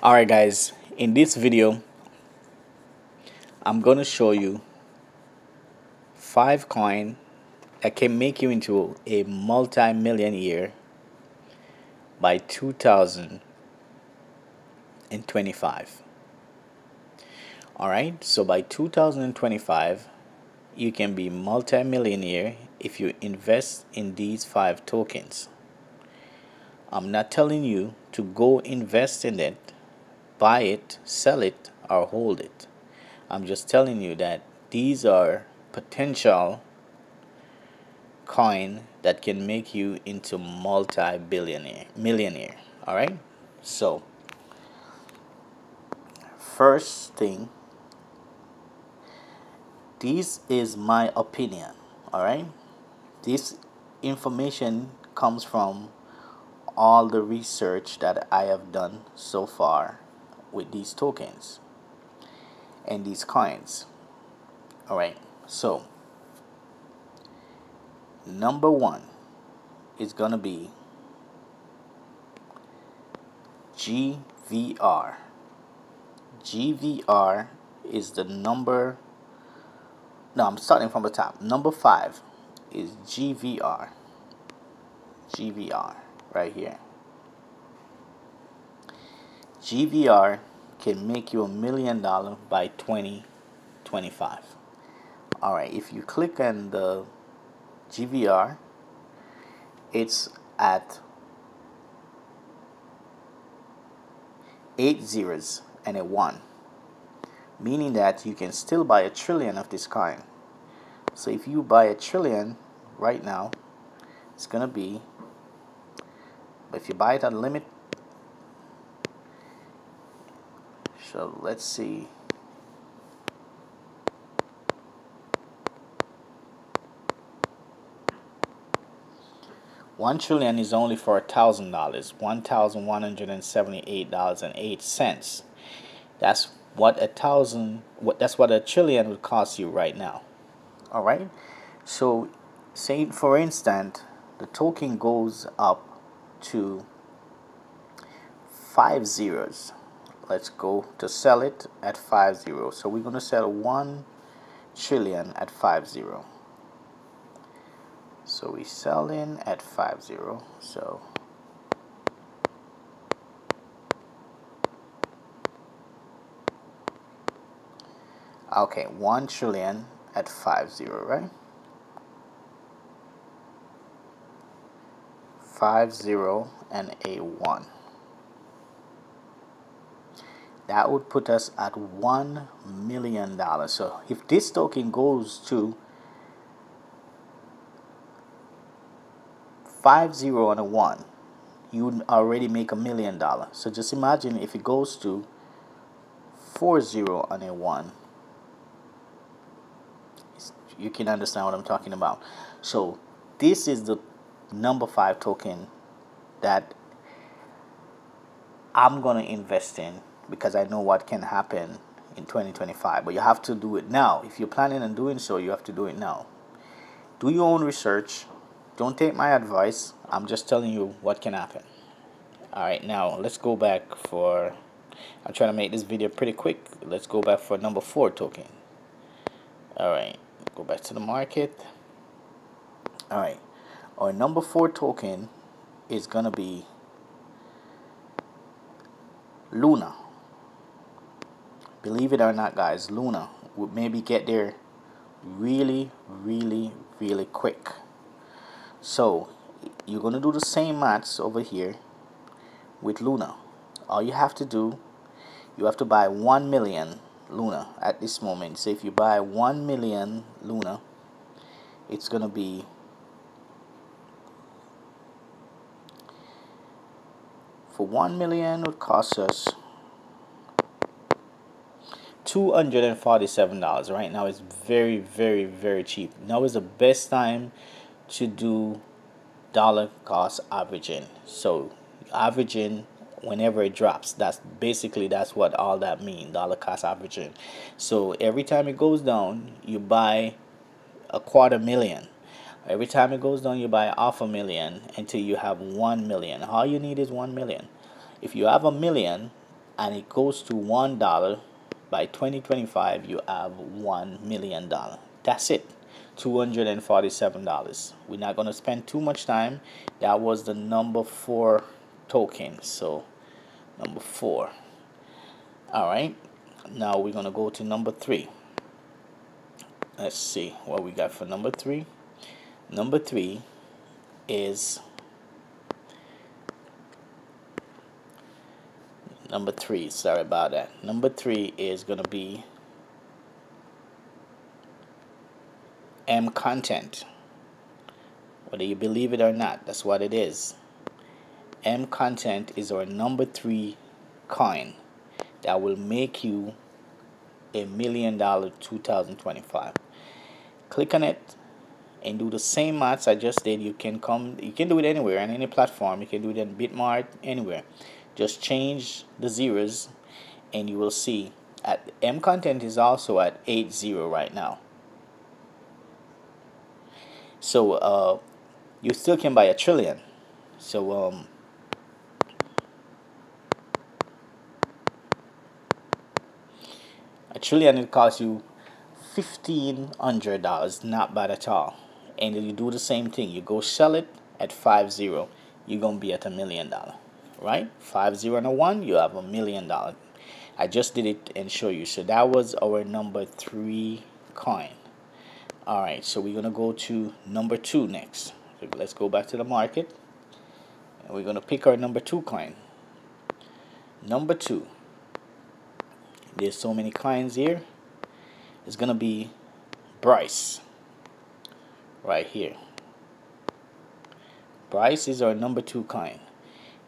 alright guys in this video I'm gonna show you five coin that can make you into a multi-millionaire by 2025 alright so by 2025 you can be multi-millionaire if you invest in these five tokens. I'm not telling you to go invest in it buy it, sell it, or hold it. I'm just telling you that these are potential coin that can make you into multi-billionaire millionaire all right? So first thing this is my opinion all right? This information comes from all the research that I have done so far with these tokens and these coins. All right so number one is gonna be GVR GVR is the number no I'm starting from the top. Number five is GVR GVR right here GVR can make you a million dollar by 2025. All right, if you click on the GVR, it's at eight zeros and a one, meaning that you can still buy a trillion of this coin. So if you buy a trillion right now, it's gonna be, if you buy it at limit So let's see. One trillion is only for a thousand dollars, one thousand one hundred and seventy-eight dollars and eight cents. That's what a thousand. What that's what a trillion would cost you right now. All right. So, say for instance, the token goes up to five zeros let's go to sell it at 50 so we're going to sell 1 trillion at 50 so we sell in at 50 so. Okay 1 trillion at 50 right? 50 and a 1 that would put us at one million dollars. So if this token goes to five zero and a one you would already make a million dollars. So just imagine if it goes to four zero and a one you can understand what I'm talking about. So this is the number five token that I'm gonna invest in because I know what can happen in 2025. But you have to do it now. If you're planning on doing so, you have to do it now. Do your own research. Don't take my advice. I'm just telling you what can happen. Alright, now let's go back for... I'm trying to make this video pretty quick. Let's go back for number 4 token. Alright, go back to the market. Alright, our number 4 token is going to be Luna believe it or not guys Luna would maybe get there really really really quick. So you're gonna do the same maths over here with Luna. All you have to do you have to buy 1 million Luna at this moment. So if you buy 1 million Luna it's gonna be for 1 million would cost us $247 right now is very very very cheap. Now is the best time to do dollar cost averaging. So averaging whenever it drops that's basically that's what all that mean dollar cost averaging. So every time it goes down you buy a quarter million. Every time it goes down you buy half a million until you have one million. All you need is one million. If you have a million and it goes to one dollar by 2025 you have one million dollar that's it. $247 we're not going to spend too much time. That was the number four token. So number four. All right. Now we're going to go to number three. Let's see what we got for number three. Number three is number three sorry about that. Number three is gonna be M content. Whether you believe it or not that's what it is. M content is our number three coin that will make you a million dollar 2025 click on it and do the same maths I just did. You can come you can do it anywhere on any platform. You can do it in Bitmart anywhere just change the zeros and you will see at M content is also at 80 right now. So uh, you still can buy a trillion. So um, a trillion it costs you fifteen hundred dollars. Not bad at all. And you do the same thing. You go sell it at five zero you're gonna be at a million dollar right? Five zero and a one, you have a million dollar. I just did it and show you. So that was our number three coin. All right, so we're gonna go to number two next. So let's go back to the market. And we're gonna pick our number two coin. Number two. There's so many coins here. It's gonna be BRISE. Right here. BRISE is our number two coin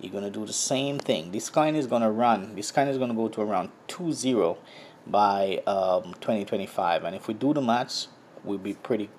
you're going to do the same thing. This coin is going to run this coin is going to go to around 2-0 by um, 2025 and if we do the maths we'll be pretty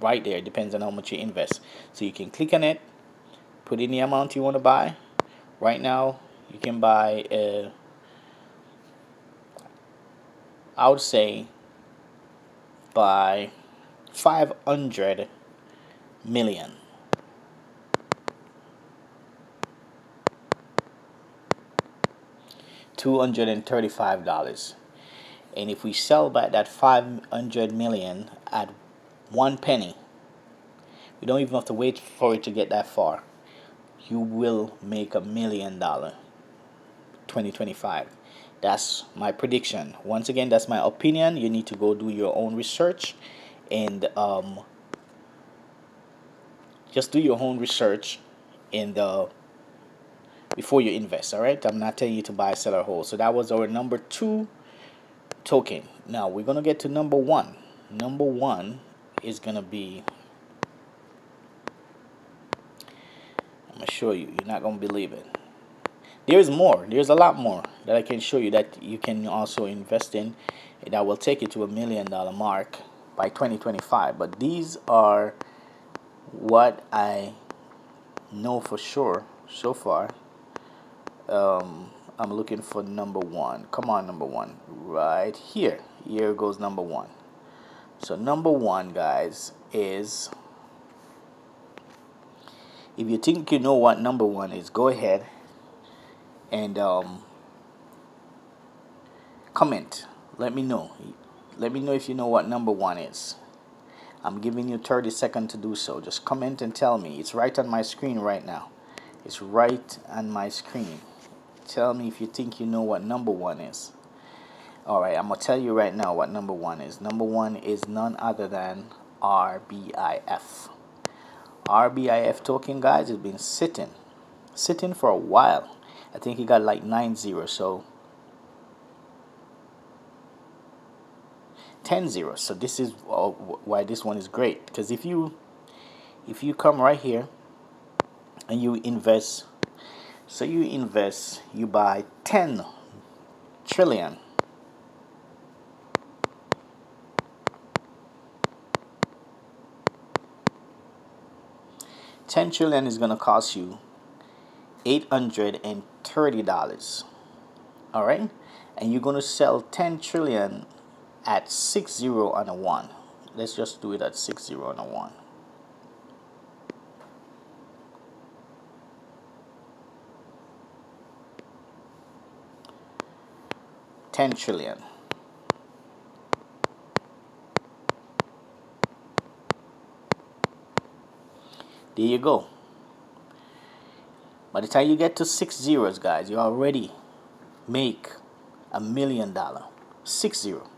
right there. It depends on how much you invest. So you can click on it put in the amount you want to buy. Right now you can buy uh, I would say by 500 million $235 and if we sell back that 500 million at one penny we don't even have to wait for it to get that far. You will make a million dollar 2025 that's my prediction. Once again that's my opinion. You need to go do your own research and um, just do your own research and uh, before you invest all right? I'm not telling you to buy sell or hold. So that was our number two token. Now we're gonna get to number one. Number one is gonna be i'm gonna show you. You're not gonna believe it. There's more. There's a lot more that i can show you that you can also invest in that will take you to a million dollar mark by 2025 but these are what i know for sure so far um, I'm looking for number one. Come on, number one. Right here. Here goes number one. So number one, guys, is if you think you know what number one is, go ahead and um, comment. Let me know. Let me know if you know what number one is. I'm giving you 30 seconds to do so. Just comment and tell me. It's right on my screen right now. It's right on my screen. Tell me if you think you know what number one is. Alright, I'm going to tell you right now what number one is. Number one is none other than RBIF. RBIF token, guys, has been sitting. Sitting for a while. I think he got like 9 0. So 10 0. So this is why this one is great. Because if you if you come right here and you invest so you invest, you buy 10 trillion. Ten trillion is gonna cost you eight hundred and thirty dollars. Alright? And you're gonna sell ten trillion at six zero on a one. Let's just do it at six zero on a one. 10 trillion. There you go. By the time you get to six zeros, guys, you already make a million dollar. Six zero.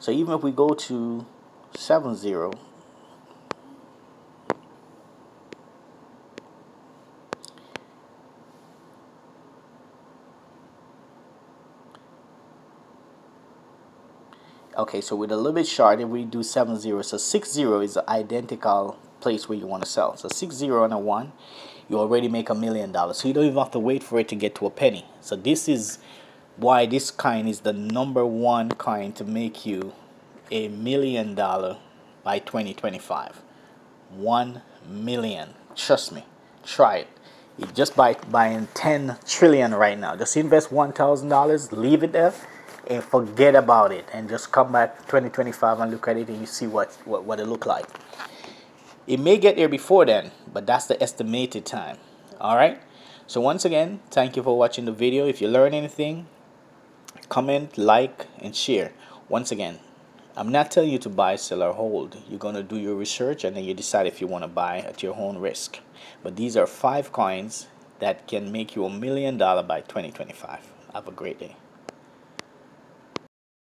So even if we go to seven zero, okay so with a little bit short if we do seven zero. So six zero is the identical place where you want to sell. So six zero and a one you already make a million dollars. So you don't even have to wait for it to get to a penny. So this is why this coin is the number one coin to make you a million dollar by 2025 one million. Trust me. Try it. You just buy buying 10 trillion right now. Just invest $1000 leave it there and forget about it and just come back 2025 and look at it and you see what, what, what it look like. It may get there before then, but that's the estimated time. All right. So once again, thank you for watching the video. If you learn anything, comment, like, and share. Once again, I'm not telling you to buy, sell, or hold. You're going to do your research and then you decide if you want to buy at your own risk. But these are five coins that can make you a million dollar by 2025. Have a great day.